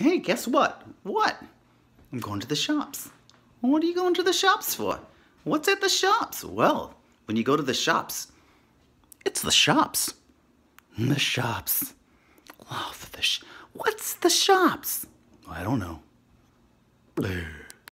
Hey, guess what? What? I'm going to the shops. What are you going to the shops for? What's at the shops? Well, when you go to the shops, it's the shops. The shops. Oh, the sh- What's the shops? I don't know.